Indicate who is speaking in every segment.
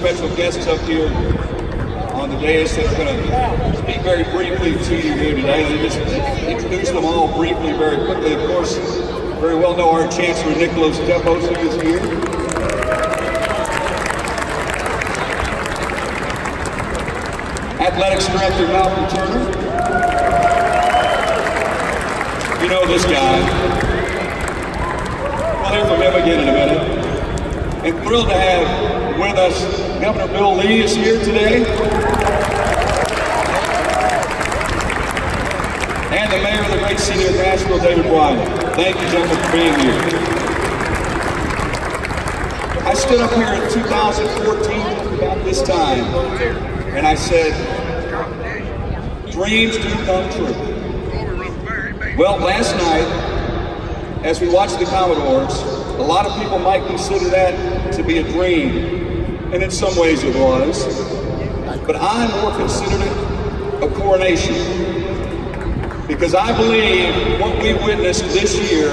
Speaker 1: special guests up here on the dais that are going to speak very briefly to you here today. Let me just introduce them all briefly, very quickly. Of course, very well know our Chancellor Nicholas Zeppos, who is here. Athletics Director Malcolm Turner. You know this guy. We'll hear from him again in a minute. And thrilled to have with us Governor Bill Lee is here today. And the mayor of the great city of Nashville, David Briley. Thank you, gentlemen, for being here. I stood up here in 2014 about this time, and I said, dreams do come true. Well, last night, as we watched the Commodores, a lot of people might consider that to be a dream and in some ways it was. But I more considered it a coronation. Because I believe what we witnessed this year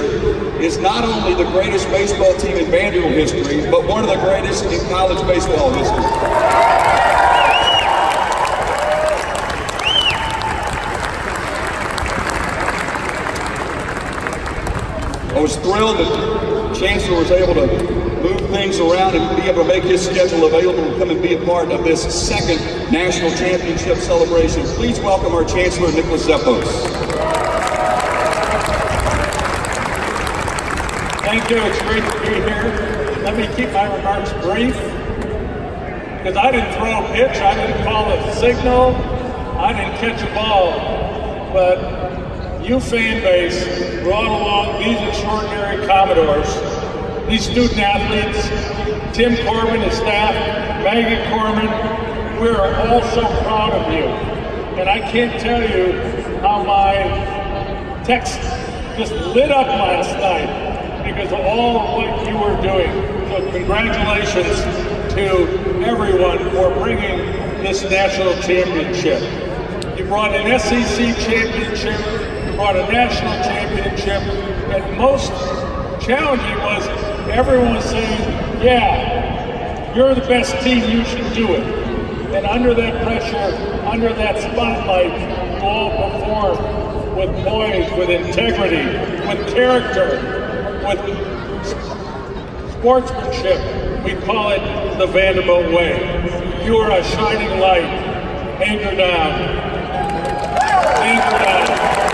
Speaker 1: is not only the greatest baseball team in Vanderbilt history, but one of the greatest in college baseball history. I was thrilled that Chancellor was able to move things around and be able to make his schedule available to come and be a part of this second national championship celebration. Please welcome our Chancellor, Nicholas Zeppos.
Speaker 2: Thank you. It's great to be here. Let me keep my remarks brief because I didn't throw a pitch, I didn't call a signal, I didn't catch a ball. But you fan base brought along these extraordinary Commodores these student athletes, Tim Corbin and staff, Maggie Corbin, we are all so proud of you. And I can't tell you how my text just lit up last night because of all of what you were doing. So congratulations to everyone for bringing this national championship. You brought an SEC championship, you brought a national championship, and most challenging was everyone saying, yeah, you're the best team, you should do it. And under that pressure, under that spotlight, you all perform with poise, with integrity, with character, with sportsmanship. We call it the Vanderbilt way. You are a shining light. Anchor down. Anchor down.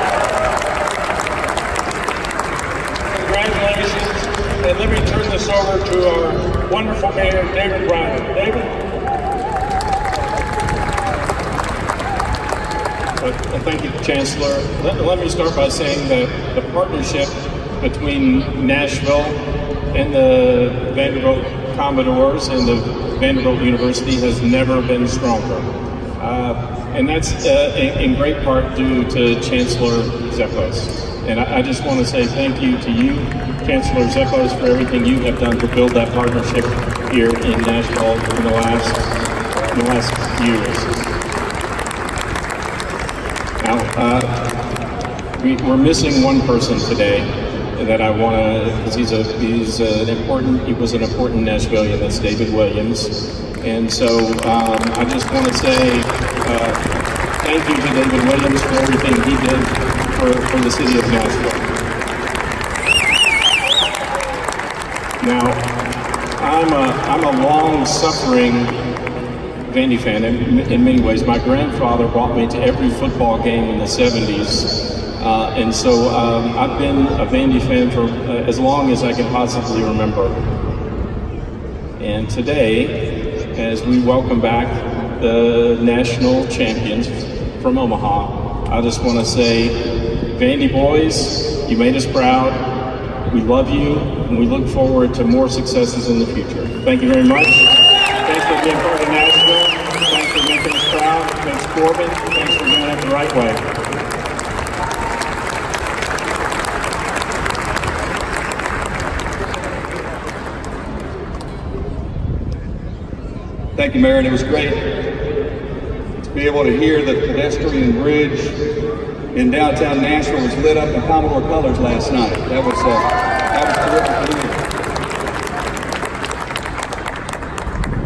Speaker 2: And let me turn this over to our wonderful mayor, David Briley. David?
Speaker 3: Well, thank you, Chancellor. Let, let, me start by saying that the partnership between Nashville and the Vanderbilt Commodores and the Vanderbilt University has never been stronger. Uh, and that's uh, in, in, great part due to Chancellor Zeppos. And I, I just want to say thank you to you, Chancellor Zeppos, for everything you have done to build that partnership here in Nashville in the last, in the last years. Now, uh, we, are missing one person today that I want to, because he's a he's an important he was an important Nashvilleian. That's David Williams, and so um, I just want to say uh, thank you to David Williams for everything he did for, for the city of Nashville. I'm a, I'm a long-suffering Vandy fan in, in many ways. My grandfather brought me to every football game in the 70s. Uh, and so um, I've been a Vandy fan for uh, as long as I can possibly remember. And today, as we welcome back the national champions from Omaha, I just want to say Vandy boys, you made us proud. We love you, and we look forward to more successes in the future. Thank you very much. Thanks for being part of Nashville. Thanks for making us proud. Thanks, Corbin. Thanks for doing it the right way.
Speaker 1: Thank you, Mayor. It was great to be able to hear the pedestrian bridge in downtown Nashville was lit up in Commodore colors last night. That was, uh, that was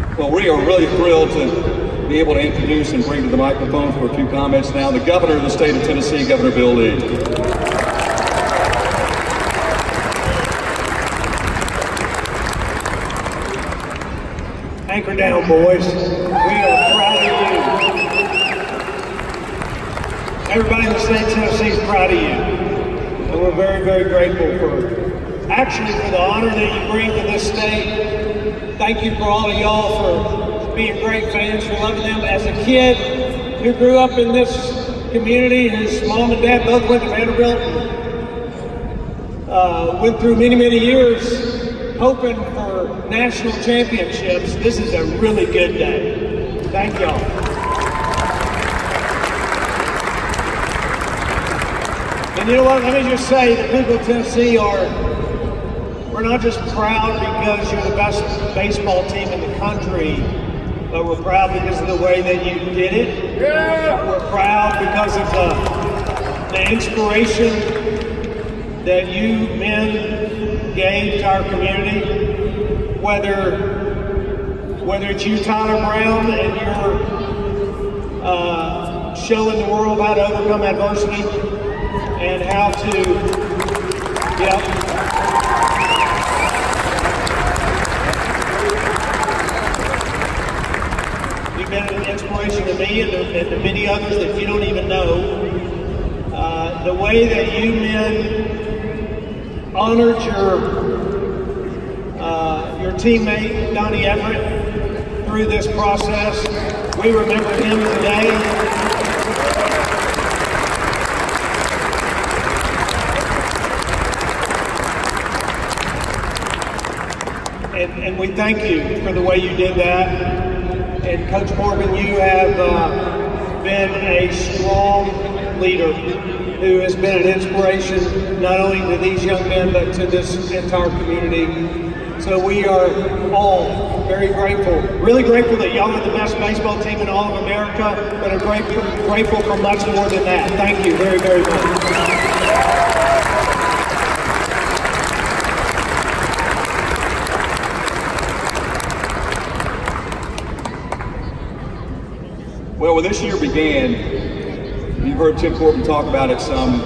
Speaker 1: terrific Well, we are really thrilled to be able to introduce and bring to the microphone for a few comments now the governor of the state of Tennessee, Governor Bill Lee.
Speaker 4: Anchor down, boys. We are proud of you. Everybody in the state of Tennessee is proud of you. And we're very, very grateful for, actually, for the honor that you bring to this state. Thank you for all of y'all for being great fans, for loving them. As a kid who grew up in this community, his mom and dad both went to Vanderbilt, uh, went through many, many years hoping for national championships. This is a really good day. Thank y'all. You know what? Let me just say the people of Tennessee are, we're not just proud because you're the best baseball team in the country, but we're proud because of the way that you did it. Yeah. We're proud because of the, the inspiration that you men gave to our community. Whether whether it's you, Tyler Brown, and you're uh, showing the world how to overcome adversity and how to, yeah. You've been an inspiration to me and to, and to many others that you don't even know. Uh, the way that you men honored your uh, your teammate Donny Everett through this process. We remember him today. We thank you for the way you did that. And Coach Corbin, you have uh, been a strong leader who has been an inspiration not only to these young men but to this entire community. So we are all very grateful, really grateful that y'all are the best baseball team in all of America, but are grateful, grateful for much more than that. Thank you very, very much.
Speaker 1: Well, when this year began, you've heard Tim Corbin talk about it some.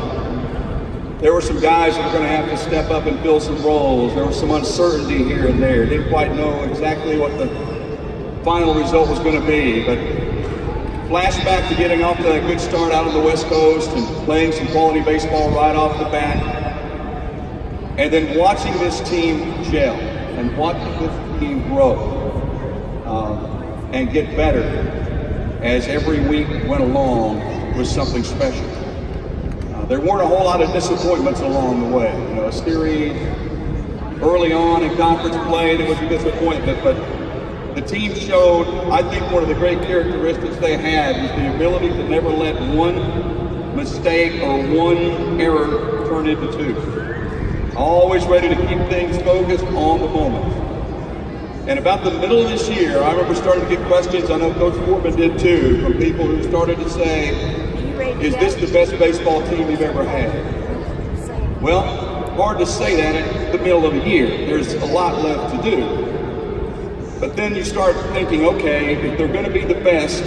Speaker 1: There were some guys that were going to have to step up and fill some roles. There was some uncertainty here and there. Didn't quite know exactly what the final result was going to be. But flashback to getting off to that good start out on the West Coast and playing some quality baseball right off the bat. And then watching this team gel and watching this team grow um, and get better as every week went along was something special. Uh, there weren't a whole lot of disappointments along the way. You know, a series early on in conference play, there was a disappointment, but the team showed, I think one of the great characteristics they had was the ability to never let one mistake or one error turn into two. Always ready to keep things focused on the moment. And about the middle of this year, I remember starting to get questions, I know Coach Corbin did too, from people who started to say, is this the best baseball team you've ever had? Well, hard to say that at the middle of the year. There's a lot left to do. But then you start thinking, okay, if they're going to be the best,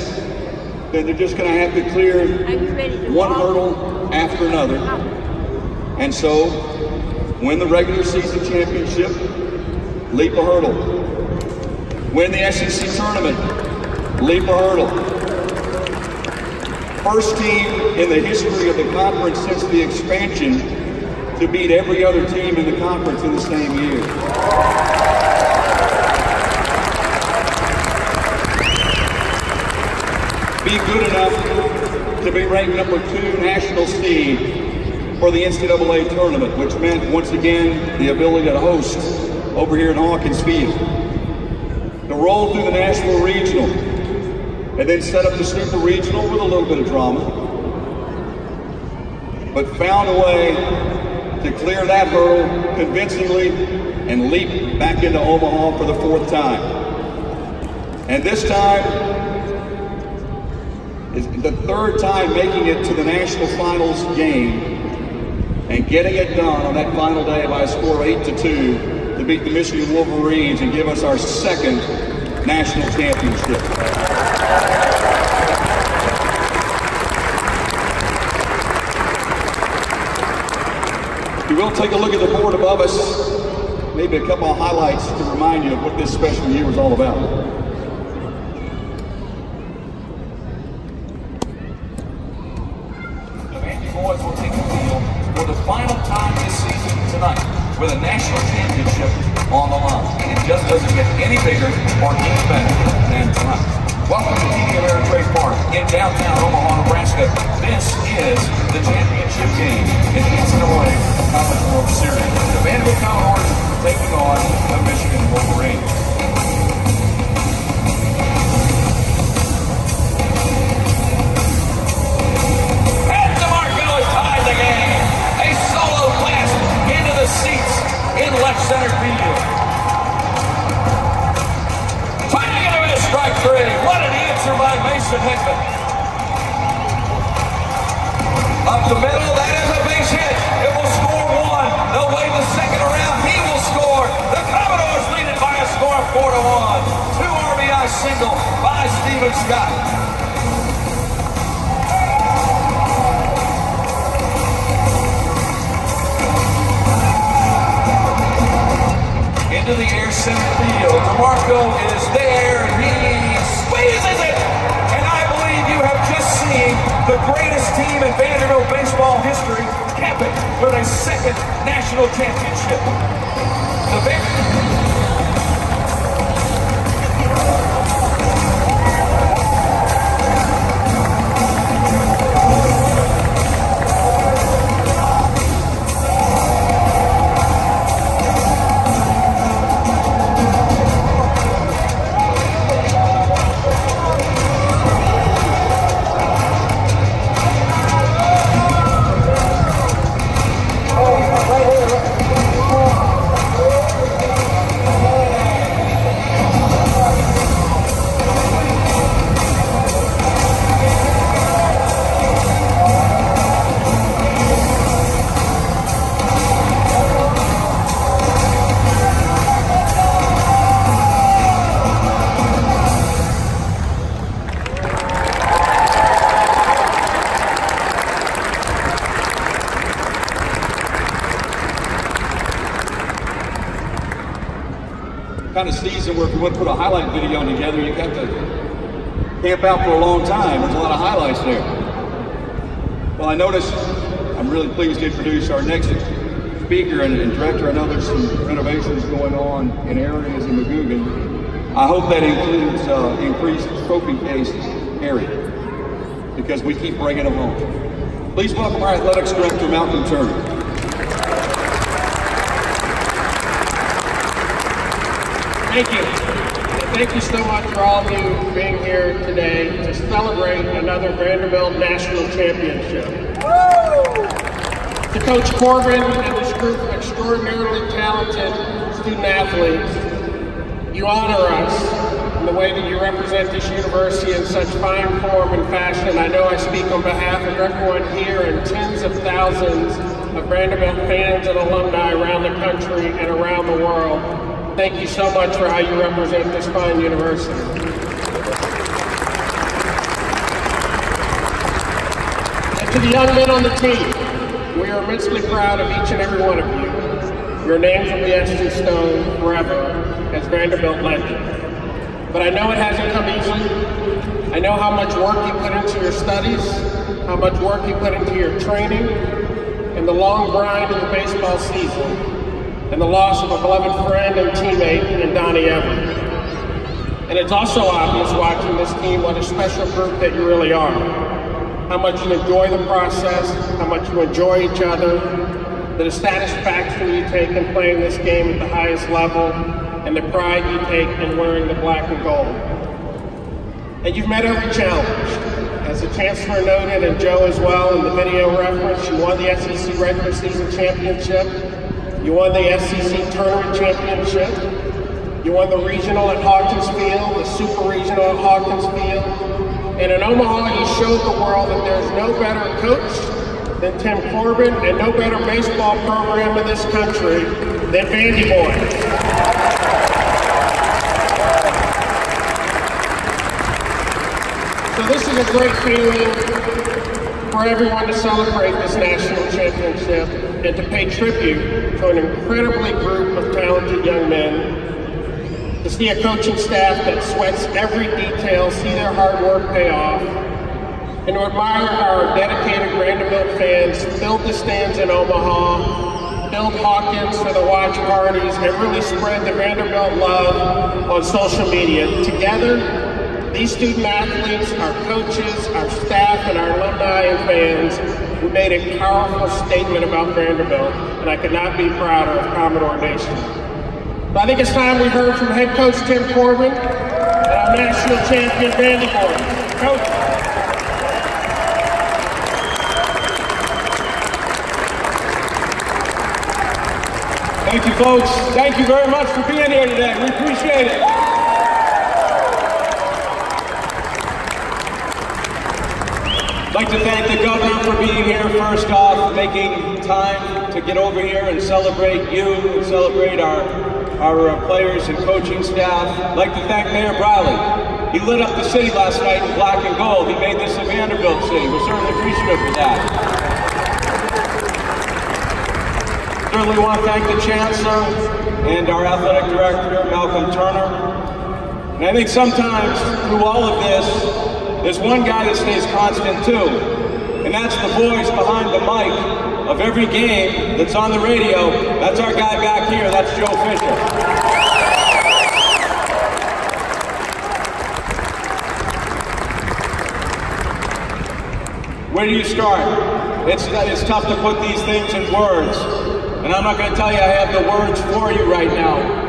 Speaker 1: then they're just going to have to clear one hurdle after another. And so, win the regular season championship, leap a hurdle. Win the SEC tournament, leap hurdle. First team in the history of the conference since the expansion to beat every other team in the conference in the same year. Be good enough to be ranked number two national seed for the NCAA tournament, which meant once again the ability to host over here in Hawkins Field. Roll through the national regional and then set up the super regional with a little bit of drama. But found a way to clear that hurdle convincingly and leap back into Omaha for the fourth time. And this time is the third time making it to the national finals game and getting it done on that final day by a score of eight to two to beat the Michigan Wolverines and give us our second national championship. You will take a look at the board above us, maybe a couple of highlights to remind you of what this special year was all about. Bigger or any better than. Welcome to TD Ameritrade Park in downtown Omaha, Nebraska. This is the championship game in the NCAA College World Series. The Vanderbilt Commodores taking on the Michigan Wolverines. Three. What an answer by Mason Hickman. Up the middle, that is a base hit. It will score one. They'll wait the second around. He will score. The Commodores lead it by a score of four to one. Two RBI single by Stephen Scott. into the air center field. DeMarco is there, and he squeezes it. And I believe you have just seen the greatest team in Vanderbilt baseball history cap it with a second national championship. The kind out for a long time. There's a lot of highlights there. Well, I noticed, I'm really pleased to introduce our next speaker and, and director. I know there's some renovations going on in areas in McGugin. I hope that includes uh, increased trophy case area because we keep bringing them home. Please welcome our athletics director, Malcolm Turner.
Speaker 5: Thank you. Thank you so much for all of you being here today to celebrate another Vanderbilt National Championship. Woo! To Coach Corbin and this group of extraordinarily talented student athletes, you honor us in the way that you represent this university in such fine form and fashion. I know I speak on behalf of everyone here and tens of thousands of Vanderbilt fans and alumni around the country and around the world Thank you so much for how you represent this fine university. And to the young men on the team, we are immensely proud of each and every one of you. Your names will be etched in stone forever as Vanderbilt legends. But I know it hasn't come easy. I know how much work you put into your studies, how much work you put into your training, and the long grind of the baseball season and the loss of a beloved friend and teammate in Donny Everett. And it's also obvious watching this team what a special group that you really are. How much you enjoy the process, how much you enjoy each other, the satisfaction you take in playing this game at the highest level, and the pride you take in wearing the black and gold. And you've met every challenge. As the Chancellor noted, and Joe as well in the video reference, you won the SEC regular season championship, you won the SEC Tournament Championship. You won the regional at Hawkins Field, the super regional at Hawkins Field. And in Omaha, you showed the world that there's no better coach than Tim Corbin and no better baseball program in this country than Vandy Boys. So this is a great feeling for everyone to celebrate this national championship and to pay tribute to an incredibly group of talented young men, to see a coaching staff that sweats every detail, see their hard work pay off, and to admire our dedicated Vanderbilt fans filled the stands in Omaha, filled Hawkins for the watch parties, and really spread the Vanderbilt love on social media. Together, these student athletes, our coaches, our staff, and our alumni and fans we made a powerful statement about Vanderbilt, and I could not be prouder of Commodore Nation. But I think it's time we heard from head coach Tim Corbin and our national champion Vandy boys. Coach.
Speaker 6: Thank you, folks. Thank you very much for being here today. We appreciate it. Like to thank the governor for being here first off, making time to get over here and celebrate you and celebrate our, our uh, players and coaching staff. Like to thank Mayor Briley. He lit up the city last night in black and gold. He made this a Vanderbilt city. We're certainly appreciative for that. Certainly want to thank the Chancellor and our Athletic Director, Malcolm Turner. And I think sometimes through all of this, there's one guy that stays constant too, and that's the voice behind the mic of every game that's on the radio. That's our guy back here, that's Joe Fisher. Where do you start? It's, it's tough to put these things in words. And I'm not going to tell you I have the words for you right now.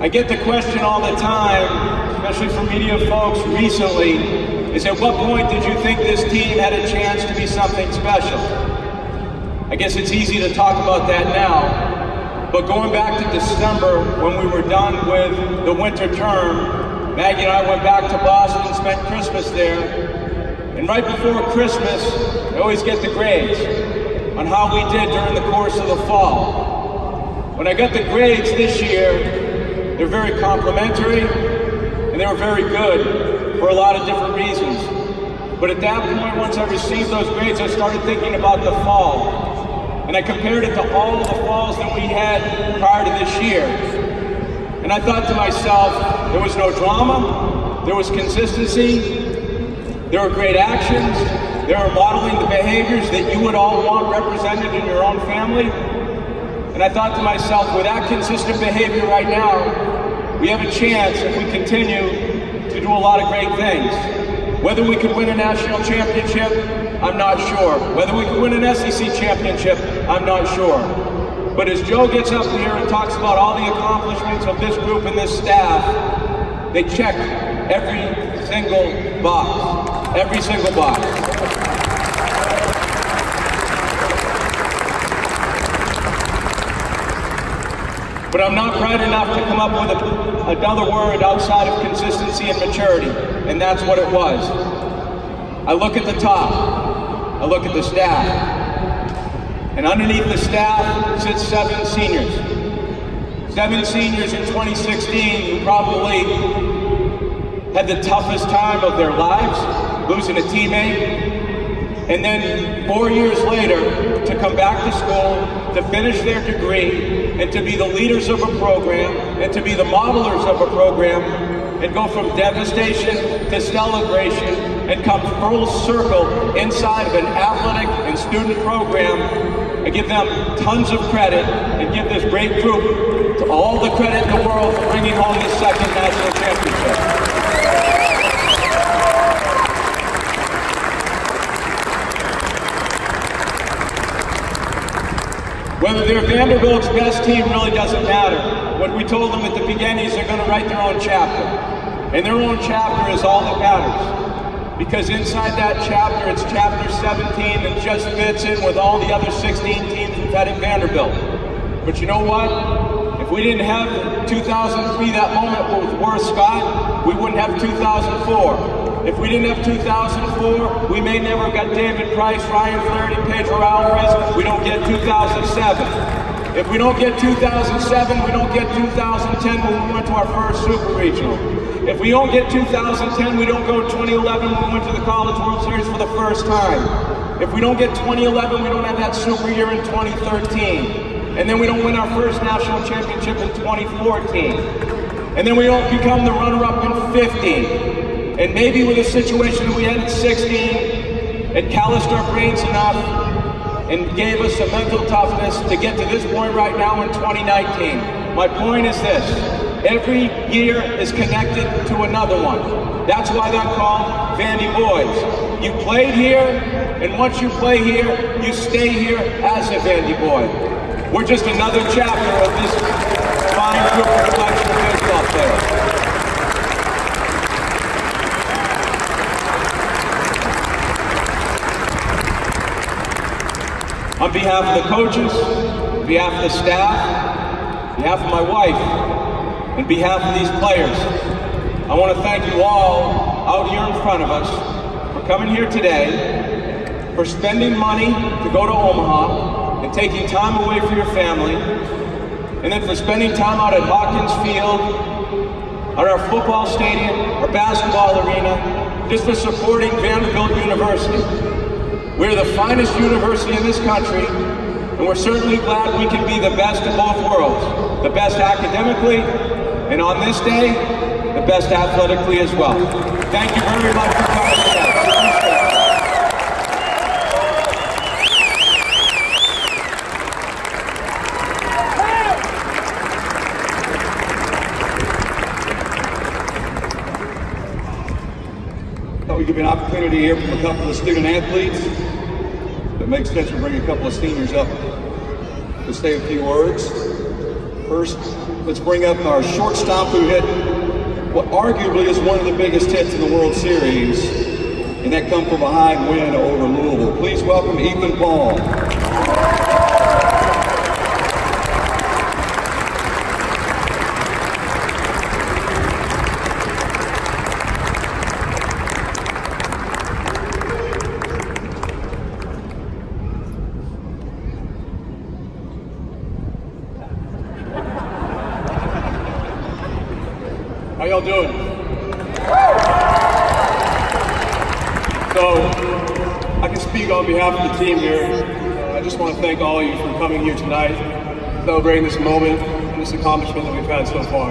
Speaker 6: I get the question all the time, especially from media folks recently, is at what point did you think this team had a chance to be something special? I guess it's easy to talk about that now, but going back to December when we were done with the winter term, Maggie and I went back to Boston and spent Christmas there. And right before Christmas, I always get the grades on how we did during the course of the fall. When I got the grades this year, they're very complimentary and they were very good for a lot of different reasons. But at that point, once I received those grades, I started thinking about the fall. And I compared it to all of the falls that we had prior to this year. And I thought to myself, there was no drama, there was consistency, there were great actions, there are modeling the behaviors that you would all want represented in your own family. And I thought to myself, with that consistent behavior right now, we have a chance if we continue do a lot of great things. Whether we could win a national championship, I'm not sure. Whether we could win an SEC championship, I'm not sure. But as Joe gets up here and talks about all the accomplishments of this group and this staff, they check every single box. Every single box. But I'm not bright enough to come up with a, another word outside of consistency and maturity, and that's what it was. I look at the top, I look at the staff, and underneath the staff sits seven seniors. Seven seniors in 2016 who probably had the toughest time of their lives, losing a teammate, and then four years later to come back to school, to finish their degree, and to be the leaders of a program, and to be the modelers of a program, and go from devastation to celebration, and come full circle inside of an athletic and student program. I give them tons of credit and give this great group all the credit in the world for bringing home this second national championship. Whether they're Vanderbilt's best team really doesn't matter. What we told them at the beginning is they're going to write their own chapter. And their own chapter is all that matters. Because inside that chapter, it's chapter 17 and just fits in with all the other 16 teams we've had at Vanderbilt. But you know what? If we didn't have 2003, that moment with Worth Scott, we wouldn't have 2004. If we didn't have 2004, we may never have got David Price, Ryan Flaherty, Pedro Alvarez. We don't get 2007. If we don't get 2007, we don't get 2010 when we went to our first Super Regional. If we don't get 2010, we don't go 2011 when we went to the College World Series for the first time. If we don't get 2011, we don't have that super year in 2013. And then we don't win our first national championship in 2014. And then we don't become the runner-up in 15. And maybe with a situation that we had at 16, and calloused our brains enough and gave us the mental toughness to get to this point right now in 2019. My point is this. Every year is connected to another one. That's why they're called Vandy Boys. You played here, and once you play here, you stay here as a Vandy Boy. We're just another chapter of this fine group of collection of baseball players. On behalf of the coaches, on behalf of the staff, on behalf of my wife, and on behalf of these players, I want to thank you all out here in front of us for coming here today, for spending money to go to Omaha and taking time away from your family, and then for spending time out at Hawkins Field, at our football stadium, our basketball arena, just for supporting Vanderbilt University. We're the finest university in this country, and we're certainly glad we can be the best of both worlds. The best academically, and on this day, the best athletically as well. Thank you very much for coming we give you an opportunity here from a couple of student athletes. Makes sense to bring a couple of seniors up to say a few words. First, let's bring up our shortstop who hit what arguably is one of the biggest hits in the World Series, and that come from behind win over Louisville. Please welcome Ethan Paul. How y'all doing? So, I can speak on behalf of the team here. Uh, I just want to thank all of you for coming here tonight, celebrating this moment and this accomplishment that we've had so far.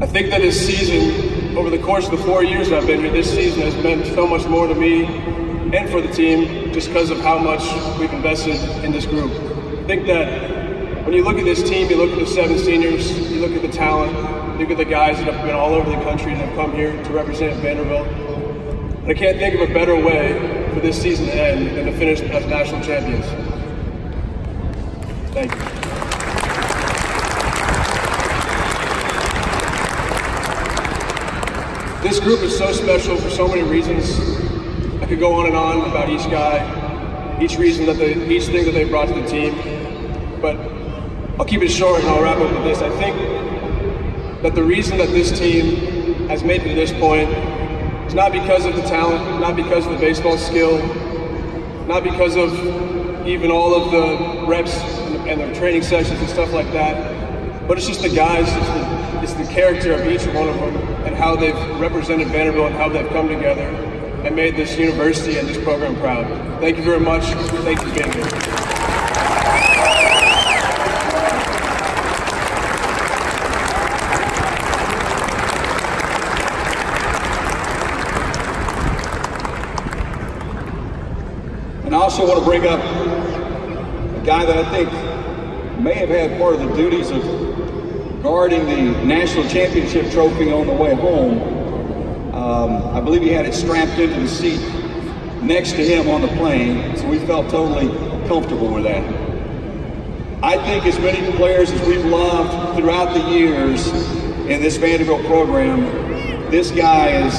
Speaker 6: I think that this season, over the course of the four years I've been here, this season has meant so much more to me and for the team just because of how much we've invested in this group. I think that when you look at this team, you look at the seven seniors, you look at the talent, you Look at the guys that have been all over the country and have come here to represent Vanderbilt. I can't think of a better way for this season to end than to finish as national champions. Thank you. This group is so special for so many reasons. I could go on and on about each guy, each reason that they, each thing that they brought to the team. But I'll keep it short and I'll wrap up with this. I think that the reason that this team has made it to this point is not because of the talent, not because of the baseball skill, not because of even all of the reps and the training sessions and stuff like that, but it's just the guys, it's the, it's the character of each one of them and how they've represented Vanderbilt and how they've come together and made this university and this program proud. Thank you very much. Thank you for being here. Also want to bring up a guy that I think may have had part of the duties of guarding the national championship trophy on the way home. Um, I believe he had it strapped into the seat next to him on the plane, so we felt totally comfortable with that. I think as many players as we've loved throughout the years in this Vanderbilt program, this guy is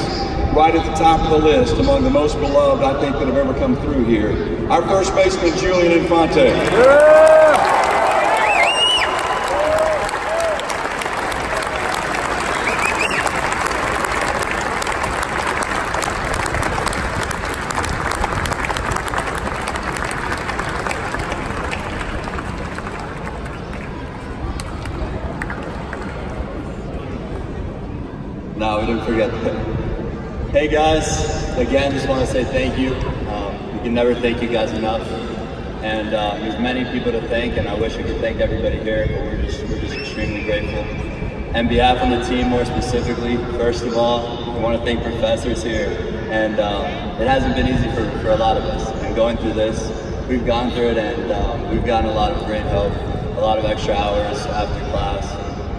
Speaker 6: right at the top of the list among the most beloved I think that have ever come through here. Our first baseman, Julian Infante. Yeah.
Speaker 7: Hey guys, again, just want to say thank you. Um, we can never thank you guys enough. And um, there's many people to thank, and I wish I could thank everybody here, but we're just we're just extremely grateful. And behalf of the team, more specifically, first of all, we want to thank professors here. And um, it hasn't been easy for, for a lot of us. And going through this, we've gone through it, and um, we've gotten a lot of great help, a lot of extra hours after class,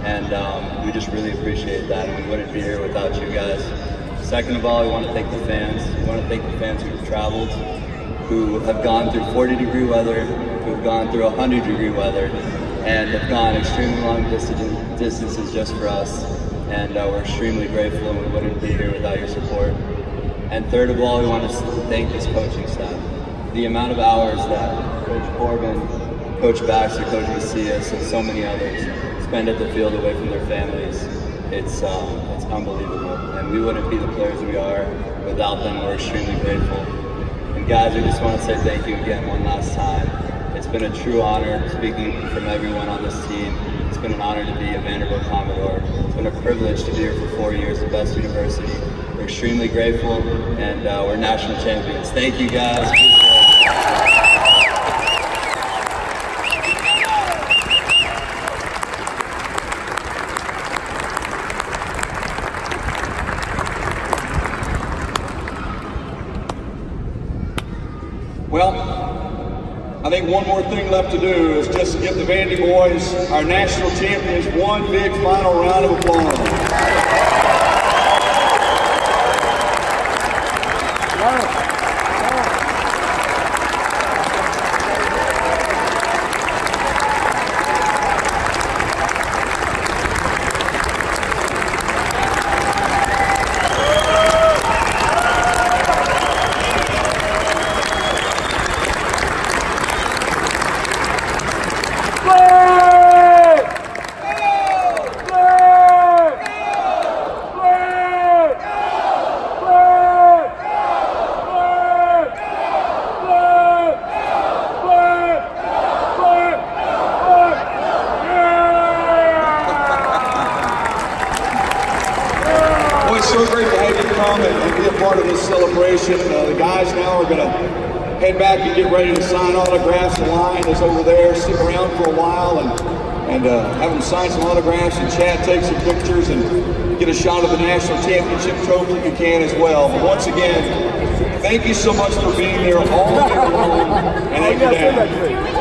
Speaker 7: and um, we just really appreciate that. And we wouldn't be here without you guys. Second of all, we want to thank the fans. We want to thank the fans who've traveled, who have gone through 40 degree weather, who have gone through 100 degree weather, and have gone extremely long distances just for us. And uh, we're extremely grateful and we wouldn't be here without your support. And third of all, we want to thank this coaching staff. The amount of hours that Coach Corbin, Coach Baxter, Coach Macias, and so many others spend at the field away from their families, it's, um, unbelievable. And we wouldn't be the players we are without them. We're extremely grateful. And guys, I just want to say thank you again one last time. It's been a true honor speaking from everyone on this team. It's been an honor to be a Vanderbilt Commodore. It's been a privilege to be here for four years at Best University. We're extremely grateful, and uh, we're national champions. Thank you, guys.
Speaker 1: Well, I think one more thing left to do is just give the Vandy boys, our national champions, one big final round of applause. so great to have you come and, and be a part of this celebration. Uh, the guys now are going to head back and get ready to sign autographs. The line is over there. Stick around for a while and and uh, have them sign some autographs and chat, take some pictures, and get a shot of the national championship trophy if you can as well. But once again, thank you so much for being here all year long, and you, Dan.